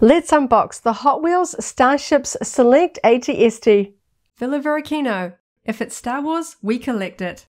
Let's unbox the Hot Wheels Starships Select AT-ST. Villa Varykino. If it's Star Wars, we collect it.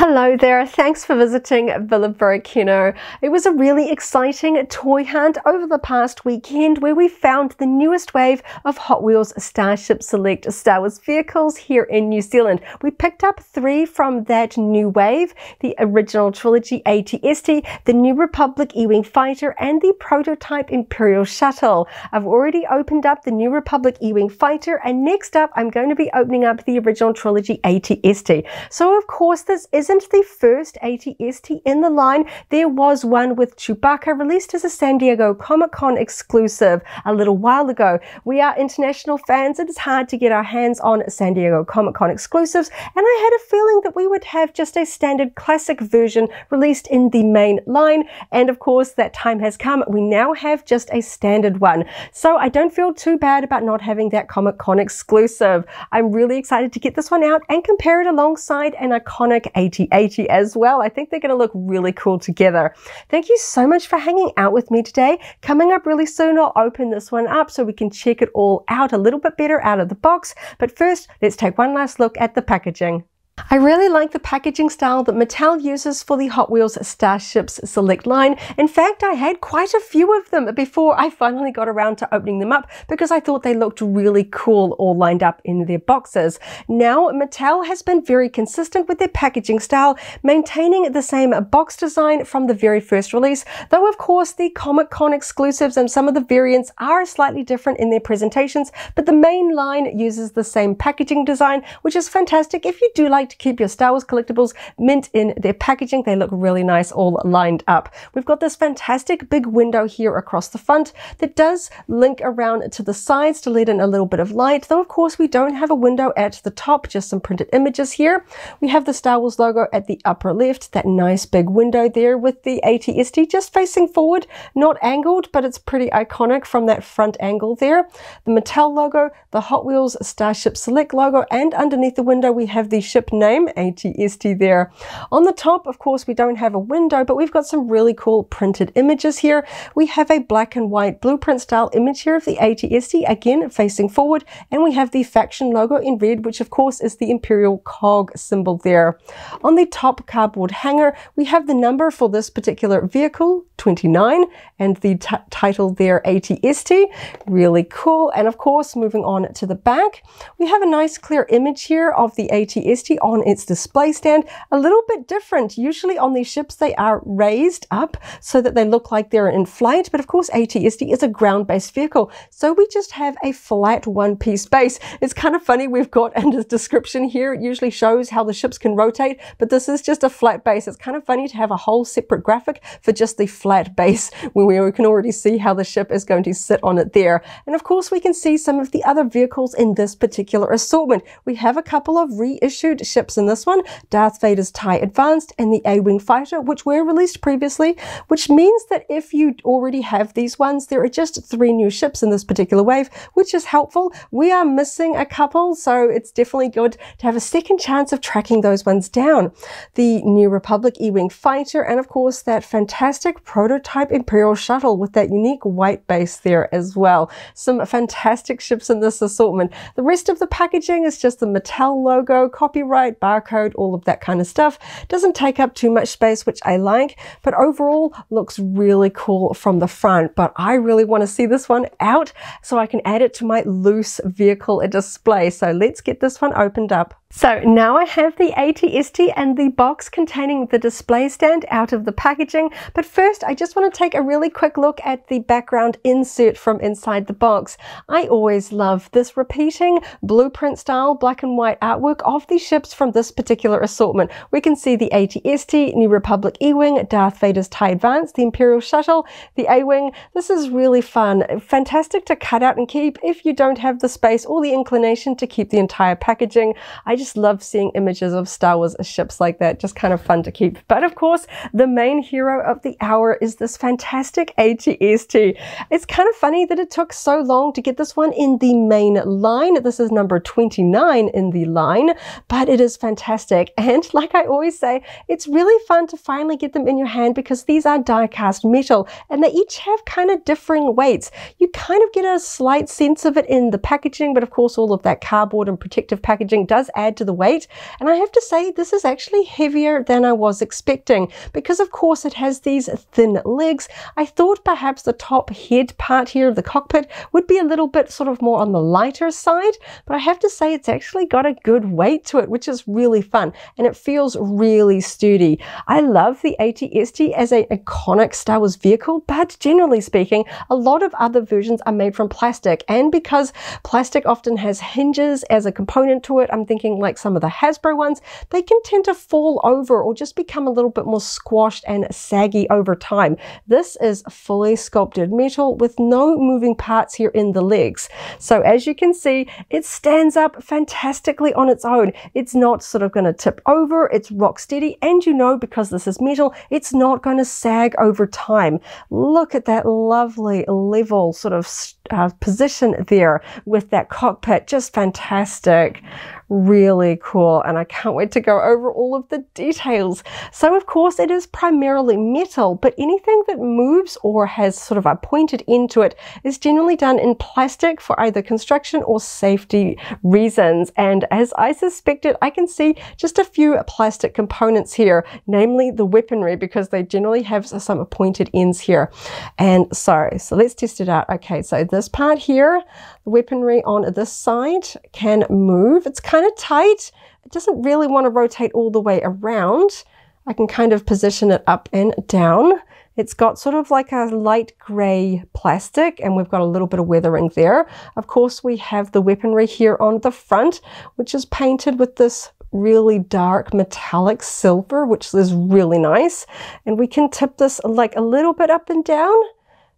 Hello there, thanks for visiting Villa Varykino. It was a really exciting toy hunt over the past weekend where we found the newest wave of Hot Wheels Starship Select Star Wars vehicles here in New Zealand. We picked up three from that new wave, the original trilogy AT-ST, the New Republic E-Wing Fighter and the prototype Imperial Shuttle. I've already opened up the New Republic E-Wing Fighter and next up I'm going to be opening up the original trilogy AT-ST. So of course this is isn't the first AT-ST in the line. There was one with Chewbacca released as a San Diego Comic-Con exclusive a little while ago. We are international fans. It is hard to get our hands on San Diego Comic-Con exclusives and I had a feeling that we would have just a standard classic version released in the main line and of course that time has come. We now have just a standard one. So I don't feel too bad about not having that Comic-Con exclusive. I'm really excited to get this one out and compare it alongside an iconic AT 80 as well. I think they're going to look really cool together. Thank you so much for hanging out with me today. Coming up really soon, I'll open this one up so we can check it all out a little bit better out of the box. But first, let's take one last look at the packaging. I really like the packaging style that Mattel uses for the Hot Wheels Starships Select line. In fact, I had quite a few of them before I finally got around to opening them up because I thought they looked really cool all lined up in their boxes. Now, Mattel has been very consistent with their packaging style, maintaining the same box design from the very first release, though of course the Comic-Con exclusives and some of the variants are slightly different in their presentations, but the main line uses the same packaging design, which is fantastic if you do like to keep your Star Wars collectibles mint in their packaging. They look really nice all lined up. We've got this fantastic big window here across the front that does link around to the sides to let in a little bit of light, though of course we don't have a window at the top, just some printed images here. We have the Star Wars logo at the upper left, that nice big window there with the AT-ST just facing forward, not angled, but it's pretty iconic from that front angle there. The Mattel logo, the Hot Wheels Starship Select logo, and underneath the window we have the ship name, AT-ST there. On the top, of course, we don't have a window, but we've got some really cool printed images here. We have a black and white blueprint style image here of the AT-ST, again, facing forward, and we have the faction logo in red, which of course is the Imperial cog symbol there. On the top cardboard hanger, we have the number for this particular vehicle, 29, and the title there, AT-ST. Really cool. And of course, moving on to the back, we have a nice clear image here of the AT-ST on its display stand. A little bit different. Usually on these ships, they are raised up so that they look like they're in flight. But of course, AT-ST is a ground-based vehicle. So we just have a flat one-piece base. It's kind of funny. We've got in the description here, it usually shows how the ships can rotate, but this is just a flat base. It's kind of funny to have a whole separate graphic for just the flat base when we can already see how the ship is going to sit on it there. And of course, we can see some of the other vehicles in this particular assortment. We have a couple of reissued ships ships in this one, Darth Vader's TIE Advanced and the A-Wing Fighter, which were released previously, which means that if you already have these ones, there are just three new ships in this particular wave, which is helpful. We are missing a couple, so it's definitely good to have a second chance of tracking those ones down. The New Republic E-Wing Fighter, and of course that fantastic prototype Imperial Shuttle with that unique white base there as well. Some fantastic ships in this assortment. The rest of the packaging is just the Mattel logo, copyright, barcode, all of that kind of stuff. Doesn't take up too much space, which I like, but overall looks really cool from the front. But I really want to see this one out so I can add it to my loose vehicle display. So let's get this one opened up. So now I have the AT-ST and the box containing the display stand out of the packaging, but first I just want to take a really quick look at the background insert from inside the box. I always love this repeating blueprint style black and white artwork of the ships from this particular assortment. We can see the AT-ST, New Republic E-Wing, Darth Vader's TIE Advance, the Imperial Shuttle, the A-Wing. This is really fun. Fantastic to cut out and keep if you don't have the space or the inclination to keep the entire packaging. I just love seeing images of Star Wars ships like that. Just kind of fun to keep. But of course, the main hero of the hour is this fantastic ATST. It's kind of funny that it took so long to get this one in the main line. This is number 29 in the line, but it is fantastic. And like I always say, it's really fun to finally get them in your hand because these are die cast metal and they each have kind of differing weights. You kind of get a slight sense of it in the packaging, but of course all of that cardboard and protective packaging does add to the weight. And I have to say this is actually heavier than I was expecting because of course it has these thin legs. I thought perhaps the top head part here of the cockpit would be a little bit sort of more on the lighter side, but I have to say it's actually got a good weight to it, which is really fun and it feels really sturdy. I love the ATST as an iconic Star Wars vehicle, but generally speaking, a lot of other versions are made from plastic. And because plastic often has hinges as a component to it, I'm thinking like some of the Hasbro ones, they can tend to fall over or just become a little bit more squashed and saggy over time. This is fully sculpted metal with no moving parts here in the legs. So as you can see, it stands up fantastically on its own. It's not sort of going to tip over, it's rock steady, and you know because this is metal, it's not going to sag over time. Look at that lovely level sort of uh, position there with that cockpit. Just fantastic really cool and I can't wait to go over all of the details. So of course it is primarily metal, but anything that moves or has sort of a pointed end to it is generally done in plastic for either construction or safety reasons. And as I suspected, I can see just a few plastic components here, namely the weaponry, because they generally have some pointed ends here. And so, so let's test it out. Okay, so this part here, the weaponry on this side can move. It's kind of tight. It doesn't really want to rotate all the way around. I can kind of position it up and down. It's got sort of like a light grey plastic and we've got a little bit of weathering there. Of course, we have the weaponry here on the front, which is painted with this really dark metallic silver, which is really nice. And we can tip this like a little bit up and down.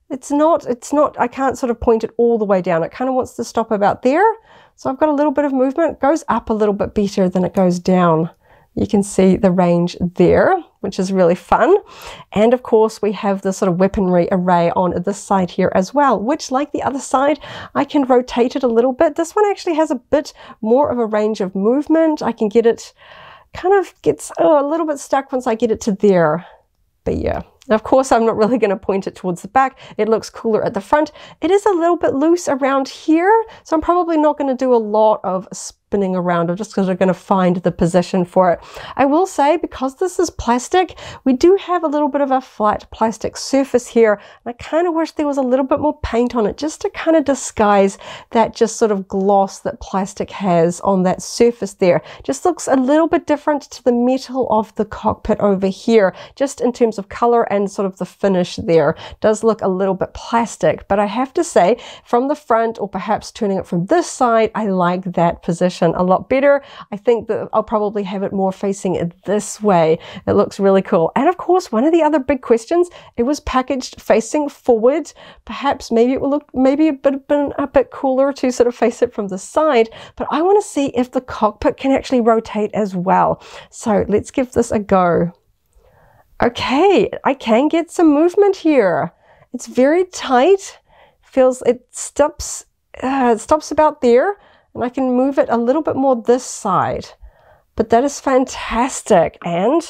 It's not, it's not, I can't sort of point it all the way down. It kind of wants to stop about there. So I've got a little bit of movement. Goes up a little bit better than it goes down. You can see the range there, which is really fun. And of course, we have the sort of weaponry array on this side here as well, which like the other side, I can rotate it a little bit. This one actually has a bit more of a range of movement. I can get it kind of gets oh, a little bit stuck once I get it to there. But yeah, of course, I'm not really going to point it towards the back. It looks cooler at the front. It is a little bit loose around here, so I'm probably not going to do a lot of spinning around just because we're going to find the position for it. I will say because this is plastic, we do have a little bit of a flat plastic surface here. And I kind of wish there was a little bit more paint on it just to kind of disguise that just sort of gloss that plastic has on that surface there. Just looks a little bit different to the metal of the cockpit over here, just in terms of color and sort of the finish there. Does look a little bit plastic, but I have to say from the front or perhaps turning it from this side, I like that position a lot better. I think that I'll probably have it more facing it this way. It looks really cool. And of course, one of the other big questions, it was packaged facing forward. Perhaps maybe it will look maybe a bit, been a bit cooler to sort of face it from the side, but I want to see if the cockpit can actually rotate as well. So let's give this a go. Okay, I can get some movement here. It's very tight. Feels it stops uh, it stops about there and I can move it a little bit more this side. But that is fantastic. And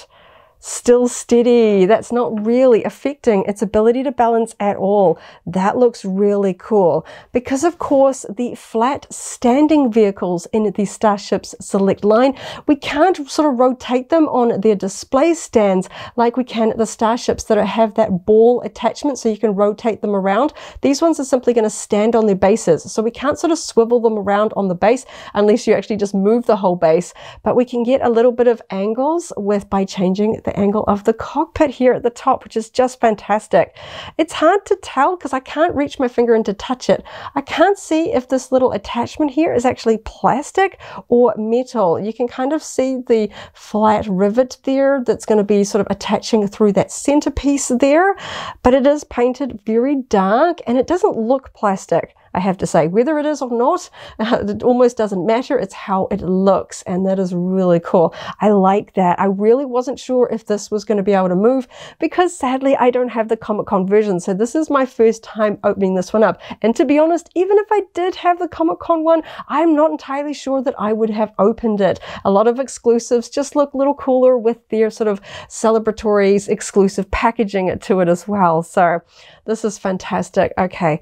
still steady. That's not really affecting its ability to balance at all. That looks really cool because of course the flat standing vehicles in the Starships Select line, we can't sort of rotate them on their display stands like we can the Starships that have that ball attachment so you can rotate them around. These ones are simply going to stand on their bases. So we can't sort of swivel them around on the base unless you actually just move the whole base. But we can get a little bit of angles with by changing the the angle of the cockpit here at the top, which is just fantastic. It's hard to tell because I can't reach my finger in to touch it. I can't see if this little attachment here is actually plastic or metal. You can kind of see the flat rivet there that's going to be sort of attaching through that centerpiece there, but it is painted very dark and it doesn't look plastic. I have to say. Whether it is or not, it almost doesn't matter. It's how it looks. And that is really cool. I like that. I really wasn't sure if this was going to be able to move because sadly I don't have the Comic Con version. So this is my first time opening this one up. And to be honest, even if I did have the Comic Con one, I'm not entirely sure that I would have opened it. A lot of exclusives just look a little cooler with their sort of celebratory exclusive packaging to it as well. So this is fantastic. Okay,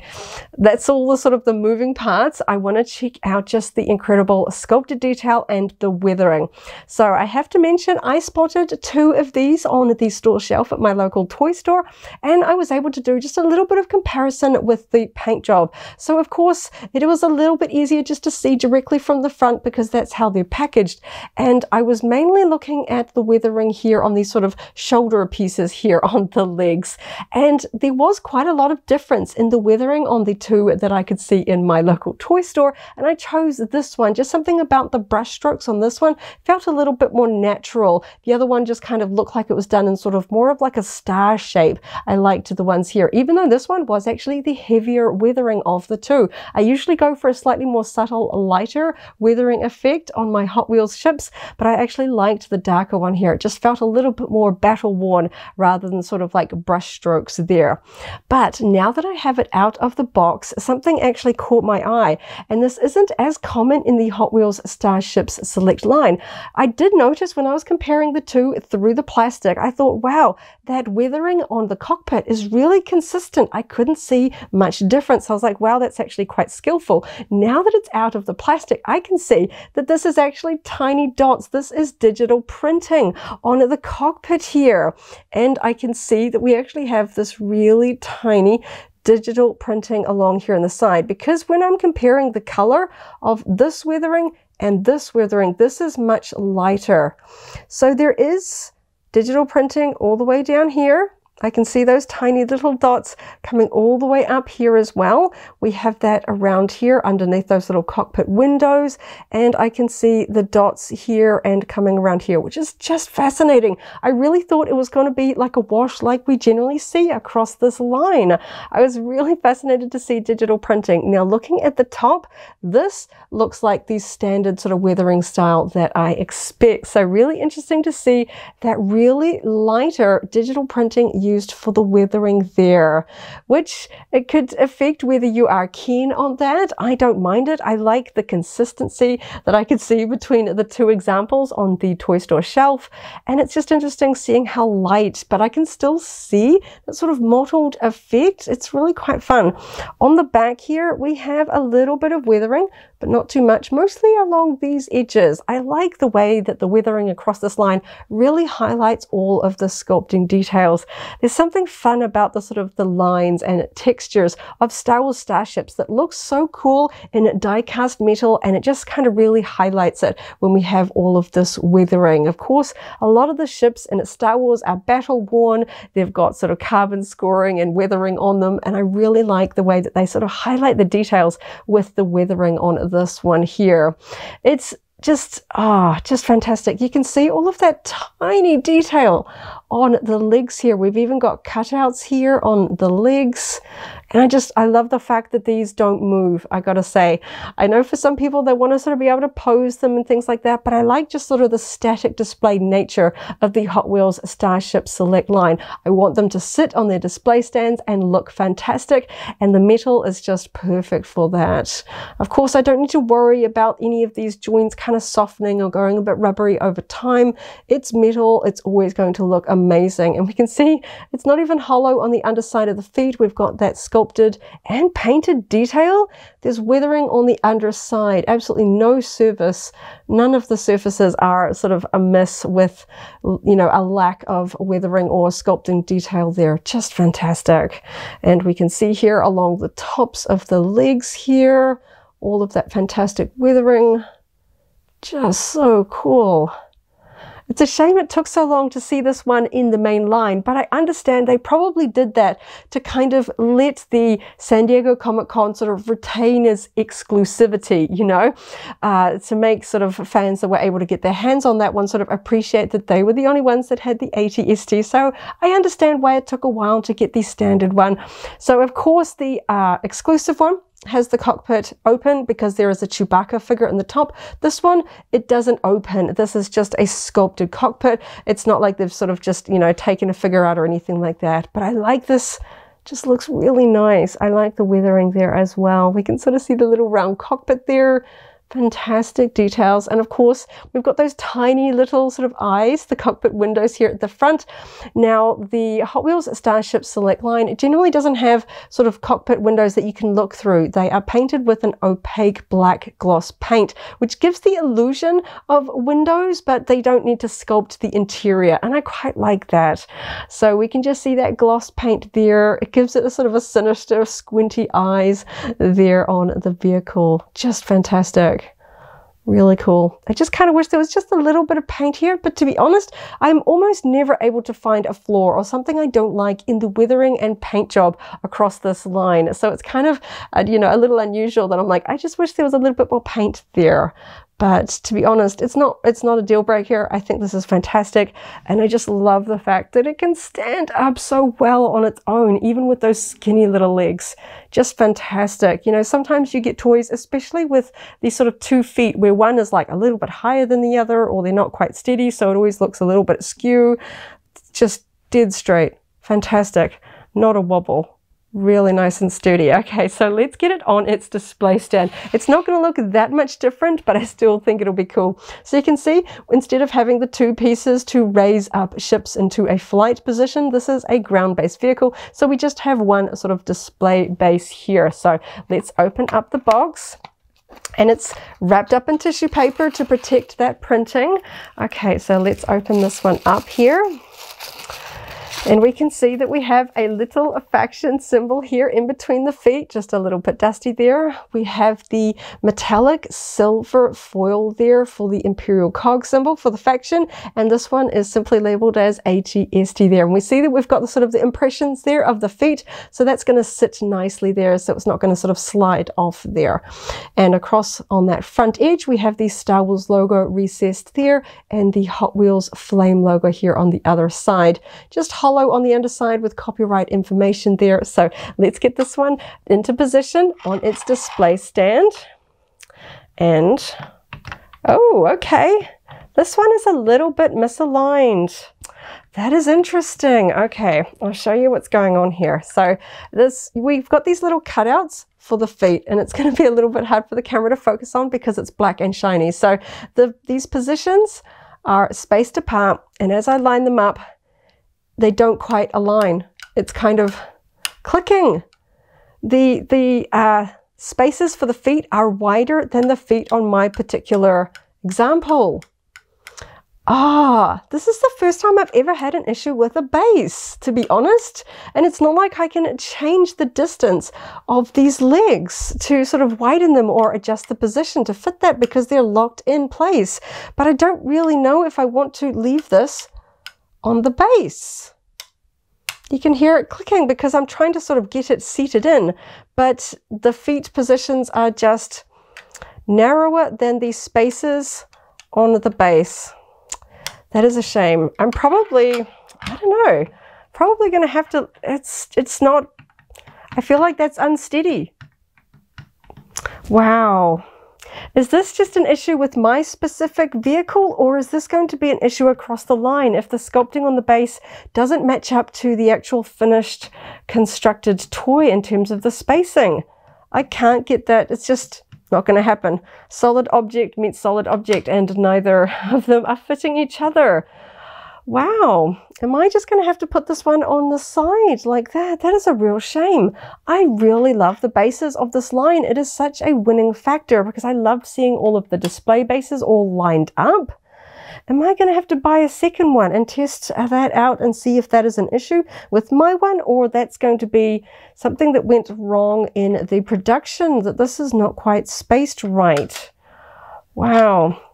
that's all the sort of the moving parts. I want to check out just the incredible sculpted detail and the weathering. So I have to mention I spotted two of these on the store shelf at my local toy store and I was able to do just a little bit of comparison with the paint job. So of course it was a little bit easier just to see directly from the front because that's how they're packaged. And I was mainly looking at the weathering here on these sort of shoulder pieces here on the legs. And there was quite a lot of difference in the weathering on the two that I could see in my local toy store. And I chose this one, just something about the brush strokes on this one felt a little bit more natural. The other one just kind of looked like it was done in sort of more of like a star shape. I liked the ones here, even though this one was actually the heavier weathering of the two. I usually go for a slightly more subtle, lighter weathering effect on my Hot Wheels ships, but I actually liked the darker one here. It just felt a little bit more battle worn rather than sort of like brush strokes there. But now that I have it out of the box, something actually caught my eye. And this isn't as common in the Hot Wheels Starships Select line. I did notice when I was comparing the two through the plastic, I thought, wow, that weathering on the cockpit is really consistent. I couldn't see much difference. I was like, wow, that's actually quite skillful. Now that it's out of the plastic, I can see that this is actually tiny dots. This is digital printing on the cockpit here. And I can see that we actually have this really tiny digital printing along here on the side because when I'm comparing the color of this weathering and this weathering, this is much lighter. So there is digital printing all the way down here I can see those tiny little dots coming all the way up here as well. We have that around here underneath those little cockpit windows and I can see the dots here and coming around here, which is just fascinating. I really thought it was going to be like a wash like we generally see across this line. I was really fascinated to see digital printing. Now looking at the top, this looks like the standard sort of weathering style that I expect. So really interesting to see that really lighter digital printing used for the weathering there, which it could affect whether you are keen on that. I don't mind it. I like the consistency that I could see between the two examples on the toy store shelf. And it's just interesting seeing how light, but I can still see that sort of mottled effect. It's really quite fun. On the back here, we have a little bit of weathering, but not too much, mostly along these edges. I like the way that the weathering across this line really highlights all of the sculpting details. There's something fun about the sort of the lines and textures of Star Wars starships that looks so cool in die-cast metal and it just kind of really highlights it when we have all of this weathering. Of course, a lot of the ships in Star Wars are battle worn. They've got sort of carbon scoring and weathering on them and I really like the way that they sort of highlight the details with the weathering on this one here. It's just ah oh, just fantastic you can see all of that tiny detail on the legs here we've even got cutouts here on the legs and I just, I love the fact that these don't move, I gotta say. I know for some people they want to sort of be able to pose them and things like that, but I like just sort of the static display nature of the Hot Wheels Starship Select line. I want them to sit on their display stands and look fantastic, and the metal is just perfect for that. Of course, I don't need to worry about any of these joints kind of softening or going a bit rubbery over time. It's metal, it's always going to look amazing. And we can see it's not even hollow on the underside of the feet. We've got that sculpted and painted detail. There's weathering on the underside, absolutely no surface. None of the surfaces are sort of amiss with, you know, a lack of weathering or sculpting detail there. Just fantastic. And we can see here along the tops of the legs here, all of that fantastic weathering. Just so cool. It's a shame it took so long to see this one in the main line, but I understand they probably did that to kind of let the San Diego Comic Con sort of retain its exclusivity, you know, uh, to make sort of fans that were able to get their hands on that one sort of appreciate that they were the only ones that had the ATST. So I understand why it took a while to get the standard one. So of course the uh, exclusive one has the cockpit open because there is a Chewbacca figure in the top. This one, it doesn't open. This is just a sculpted cockpit. It's not like they've sort of just, you know, taken a figure out or anything like that. But I like this just looks really nice. I like the weathering there as well. We can sort of see the little round cockpit there fantastic details. And of course, we've got those tiny little sort of eyes, the cockpit windows here at the front. Now, the Hot Wheels Starship Select line generally doesn't have sort of cockpit windows that you can look through. They are painted with an opaque black gloss paint, which gives the illusion of windows, but they don't need to sculpt the interior. And I quite like that. So we can just see that gloss paint there. It gives it a sort of a sinister, squinty eyes there on the vehicle. Just fantastic. Really cool. I just kind of wish there was just a little bit of paint here, but to be honest, I'm almost never able to find a flaw or something I don't like in the withering and paint job across this line. So it's kind of, uh, you know, a little unusual that I'm like, I just wish there was a little bit more paint there. But to be honest, it's not it's not a deal breaker. I think this is fantastic. And I just love the fact that it can stand up so well on its own, even with those skinny little legs. Just fantastic. You know, sometimes you get toys, especially with these sort of two feet where one is like a little bit higher than the other, or they're not quite steady, so it always looks a little bit askew. Just dead straight. Fantastic. Not a wobble really nice and sturdy. Okay, so let's get it on its display stand. It's not going to look that much different, but I still think it'll be cool. So you can see, instead of having the two pieces to raise up ships into a flight position, this is a ground-based vehicle. So we just have one sort of display base here. So let's open up the box and it's wrapped up in tissue paper to protect that printing. Okay, so let's open this one up here. And we can see that we have a little faction symbol here in between the feet, just a little bit dusty there. We have the metallic silver foil there for the Imperial cog symbol for the faction. And this one is simply labeled as ATST there. And we see that we've got the sort of the impressions there of the feet. So that's going to sit nicely there. So it's not going to sort of slide off there. And across on that front edge, we have the Star Wars logo recessed there and the Hot Wheels flame logo here on the other side. Just hollow on the underside with copyright information there. So let's get this one into position on its display stand. And, oh, okay. This one is a little bit misaligned. That is interesting. Okay, I'll show you what's going on here. So this, we've got these little cutouts for the feet and it's going to be a little bit hard for the camera to focus on because it's black and shiny. So the, these positions are spaced apart and as I line them up, they don't quite align. It's kind of clicking. The, the uh, spaces for the feet are wider than the feet on my particular example. Ah, this is the first time I've ever had an issue with a base, to be honest. And it's not like I can change the distance of these legs to sort of widen them or adjust the position to fit that because they're locked in place. But I don't really know if I want to leave this on the base. You can hear it clicking because I'm trying to sort of get it seated in, but the feet positions are just narrower than the spaces on the base. That is a shame. I'm probably, I don't know, probably going to have to, it's, it's not, I feel like that's unsteady. Wow. Is this just an issue with my specific vehicle or is this going to be an issue across the line if the sculpting on the base doesn't match up to the actual finished constructed toy in terms of the spacing? I can't get that. It's just not going to happen. Solid object meets solid object and neither of them are fitting each other. Wow, am I just going to have to put this one on the side like that? That is a real shame. I really love the bases of this line. It is such a winning factor because I love seeing all of the display bases all lined up. Am I going to have to buy a second one and test uh, that out and see if that is an issue with my one or that's going to be something that went wrong in the production, that this is not quite spaced right? Wow.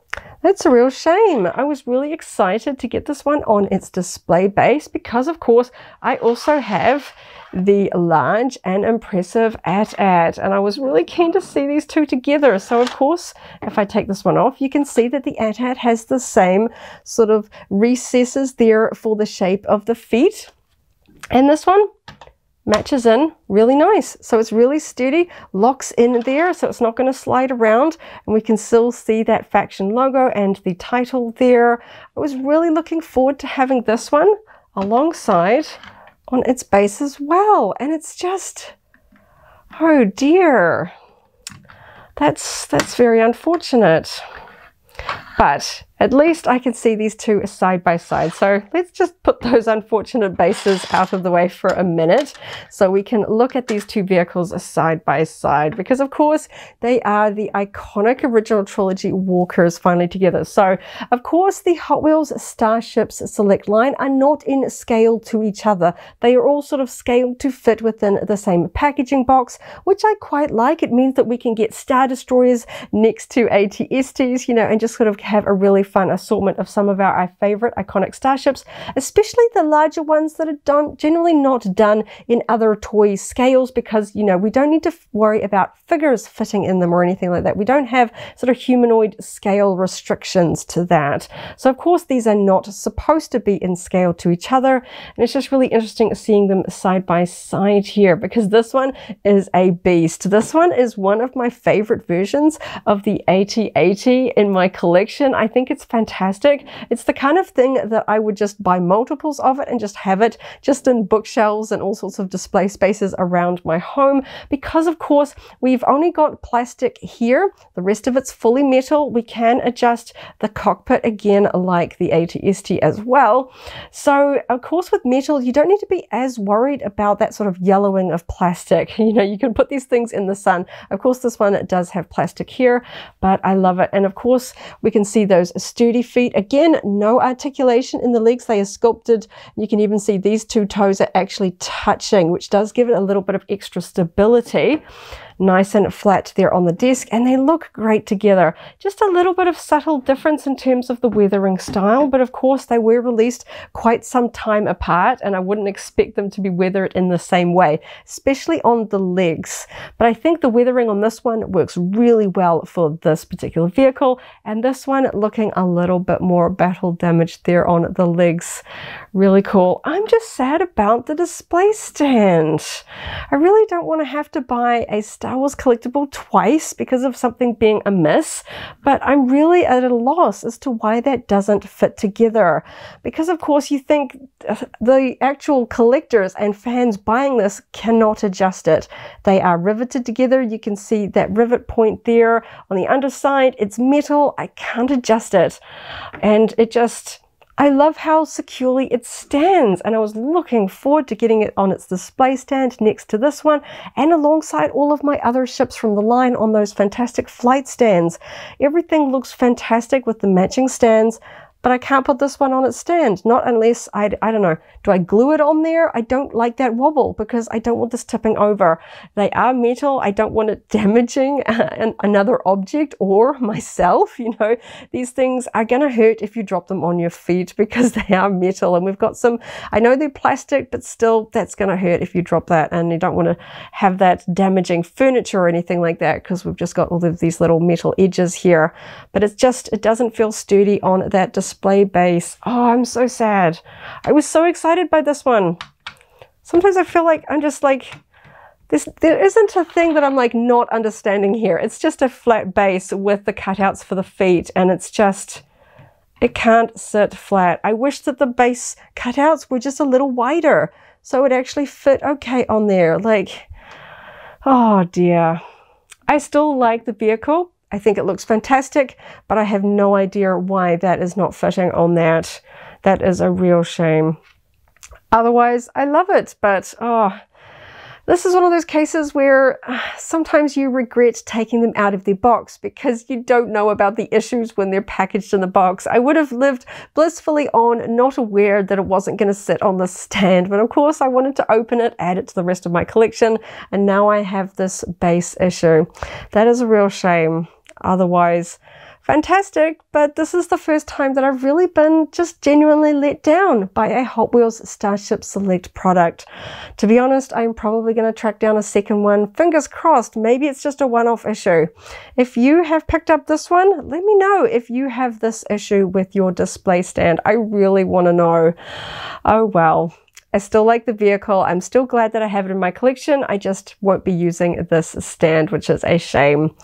That's a real shame. I was really excited to get this one on its display base because of course I also have the large and impressive AT-AT and I was really keen to see these two together. So of course, if I take this one off, you can see that the AT-AT has the same sort of recesses there for the shape of the feet. And this one matches in really nice. So it's really sturdy, locks in there, so it's not going to slide around. And we can still see that faction logo and the title there. I was really looking forward to having this one alongside on its base as well. And it's just, oh dear. That's, that's very unfortunate. But at least I can see these two side by side. So let's just put those unfortunate bases out of the way for a minute so we can look at these two vehicles side by side because of course they are the iconic original trilogy walkers finally together. So of course the Hot Wheels Starships Select line are not in scale to each other. They are all sort of scaled to fit within the same packaging box, which I quite like. It means that we can get Star Destroyers next to ATSTs, you know, and just sort of have a really fun assortment of some of our, favorite iconic starships, especially the larger ones that are done, generally not done in other toy scales because, you know, we don't need to worry about figures fitting in them or anything like that. We don't have sort of humanoid scale restrictions to that. So of course, these are not supposed to be in scale to each other. And it's just really interesting seeing them side by side here because this one is a beast. This one is one of my favorite versions of the AT-AT in my collection. I think it's fantastic. It's the kind of thing that I would just buy multiples of it and just have it just in bookshelves and all sorts of display spaces around my home because of course we've only got plastic here. The rest of it's fully metal. We can adjust the cockpit again like the ATST as well. So of course with metal you don't need to be as worried about that sort of yellowing of plastic. You know you can put these things in the sun. Of course this one does have plastic here but I love it and of course we can see those sturdy feet. Again, no articulation in the legs. They are sculpted. You can even see these two toes are actually touching, which does give it a little bit of extra stability nice and flat there on the desk and they look great together. Just a little bit of subtle difference in terms of the weathering style, but of course they were released quite some time apart and I wouldn't expect them to be weathered in the same way, especially on the legs. But I think the weathering on this one works really well for this particular vehicle and this one looking a little bit more battle damaged there on the legs. Really cool. I'm just sad about the display stand. I really don't want to have to buy a Star Wars collectible twice because of something being amiss, but I'm really at a loss as to why that doesn't fit together. Because of course you think uh, the actual collectors and fans buying this cannot adjust it. They are riveted together. You can see that rivet point there on the underside. It's metal. I can't adjust it. And it just, I love how securely it stands and I was looking forward to getting it on its display stand next to this one and alongside all of my other ships from the line on those fantastic flight stands. Everything looks fantastic with the matching stands but I can't put this one on its stand. Not unless I, I don't know, do I glue it on there? I don't like that wobble because I don't want this tipping over. They are metal. I don't want it damaging another object or myself. You know, these things are going to hurt if you drop them on your feet because they are metal and we've got some, I know they're plastic, but still that's going to hurt if you drop that and you don't want to have that damaging furniture or anything like that because we've just got all of these little metal edges here. But it's just, it doesn't feel sturdy on that display display base. Oh, I'm so sad. I was so excited by this one. Sometimes I feel like I'm just like, this, there isn't a thing that I'm like not understanding here. It's just a flat base with the cutouts for the feet and it's just, it can't sit flat. I wish that the base cutouts were just a little wider so it actually fit okay on there. Like, oh dear. I still like the vehicle. I think it looks fantastic, but I have no idea why that is not fitting on that. That is a real shame. Otherwise, I love it, but oh, this is one of those cases where uh, sometimes you regret taking them out of their box because you don't know about the issues when they're packaged in the box. I would have lived blissfully on, not aware that it wasn't going to sit on the stand, but of course I wanted to open it, add it to the rest of my collection, and now I have this base issue. That is a real shame otherwise fantastic, but this is the first time that I've really been just genuinely let down by a Hot Wheels Starship Select product. To be honest, I'm probably going to track down a second one. Fingers crossed, maybe it's just a one-off issue. If you have picked up this one, let me know if you have this issue with your display stand. I really want to know. Oh well. I still like the vehicle. I'm still glad that I have it in my collection. I just won't be using this stand, which is a shame.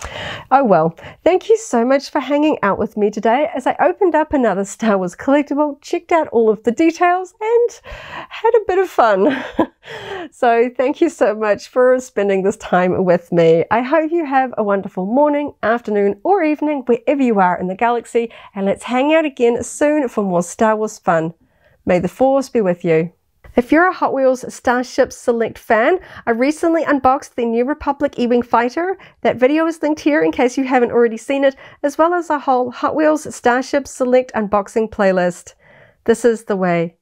Oh well, thank you so much for hanging out with me today as I opened up another Star Wars collectible, checked out all of the details, and had a bit of fun. so thank you so much for spending this time with me. I hope you have a wonderful morning, afternoon, or evening wherever you are in the galaxy, and let's hang out again soon for more Star Wars fun. May the Force be with you. If you're a Hot Wheels Starship Select fan, I recently unboxed the New Republic E-Wing Fighter. That video is linked here in case you haven't already seen it, as well as a whole Hot Wheels Starship Select unboxing playlist. This is the way.